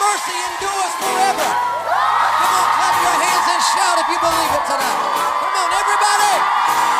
mercy endures forever. Come on, clap your hands and shout if you believe it tonight. Come on, everybody.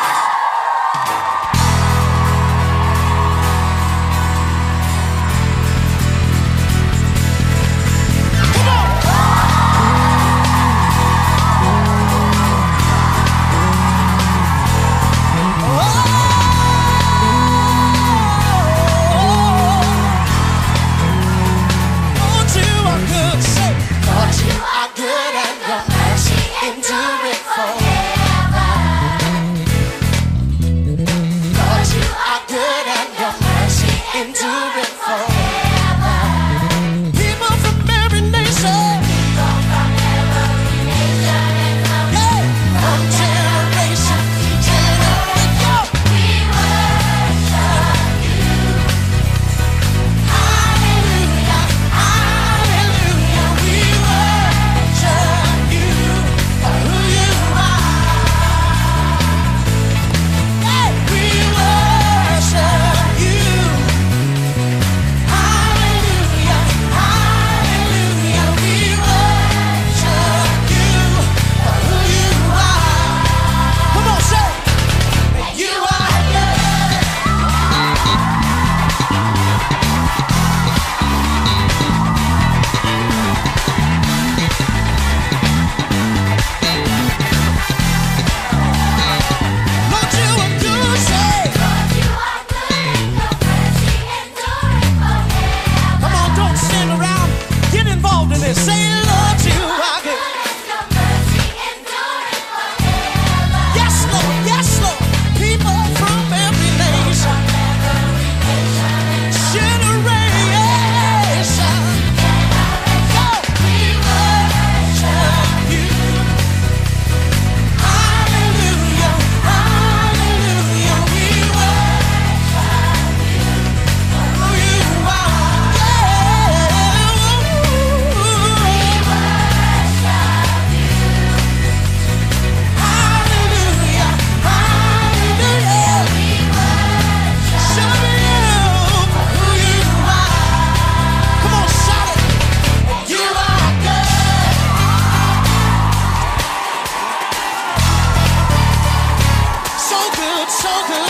so good.